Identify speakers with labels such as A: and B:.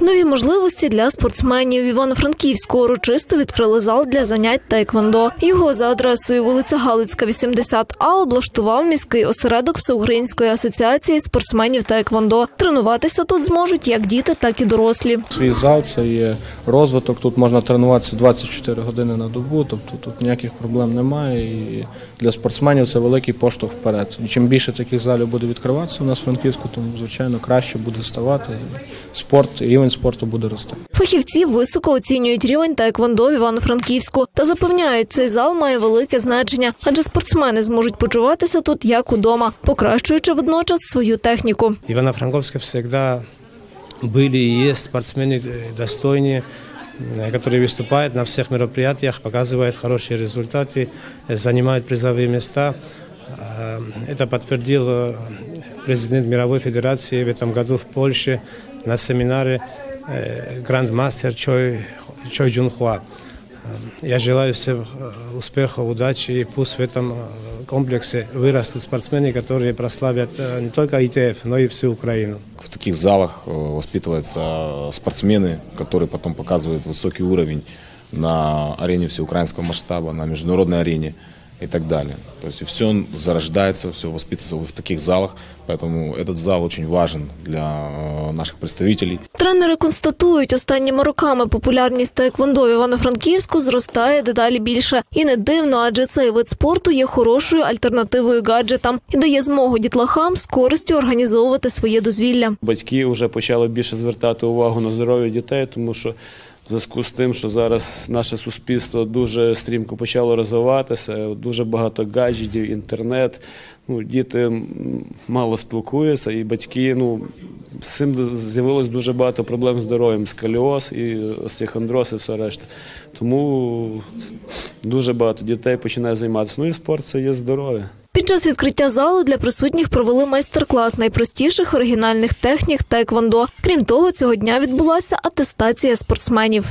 A: Нові можливості для спортсменів Івано-Франківську урочисто відкрили зал для занять таеквондо. Його за адресою вулиця Галицька, 80А облаштував міський осередок Всеукраїнської асоціації спортсменів таеквондо. Тренуватися тут зможуть як діти, так і дорослі.
B: Свій зал це є розвиток. Тут можна тренуватися 24 години на добу, тобто тут ніяких проблем немає. І для спортсменів це великий поштовх вперед. І чим більше таких залів буде відкриватися у нас в Франківську, тим звичайно краще буде ставати. Спорт, і рівень спорту буде рости.
A: Фахівці високо оцінюють рівень таеквондо в Івано-Франківську та запевняють, цей зал має велике значення, адже спортсмени зможуть почуватися тут як удома, покращуючи водночас свою техніку.
C: В Ивано-Франковске всегда были и есть спортсмены э, достойные, э, которые выступают на всех мероприятиях, показывают хорошие результаты, э, занимают призовые места. А, Это подтвердил э, президент мировой федерации в этом году в Польше на семинаре э, грандмастер Чой, Чой Джунхуа. Э, Я желаю всем э, успехов, удачи и пусть в этом э, комплексе вырастут спортсмены, которые прославят э, не только ИТФ, но и всю Украину.
D: В таких залах э, воспитываются спортсмены, которые потом показывают высокий уровень на арене всеукраинского масштаба, на международной арене и так далее. То есть все зарождается, все воспитывается в таких залах, поэтому этот зал очень важен для э, наших представителей.
A: Тренери констатують, останніми роками популярність таеквондо в Івано-Франківську зростає дедалі більше. І не дивно, адже цей вид спорту є хорошою альтернативою гаджетам і дає змогу дітлахам з користю організовувати своє дозвілля.
E: Батьки вже почали більше звертати увагу на здоров'я дітей, тому що в зв'язку з тим, що зараз наше суспільство дуже стрімко почало розвиватися, дуже багато гаджетів, інтернет. Ну, діти мало спілкуються, і батьки ну, з цим з'явилось дуже багато проблем з здоров'ям, сколіоз і остеохондроз і все решта. Тому дуже багато дітей починає займатися. Ну і спорт це є здоров'я.
A: Під час відкриття залу для присутніх провели майстер-клас найпростіших оригінальних технік таеквондо. Крім того, цього дня відбулася атестація спортсменів.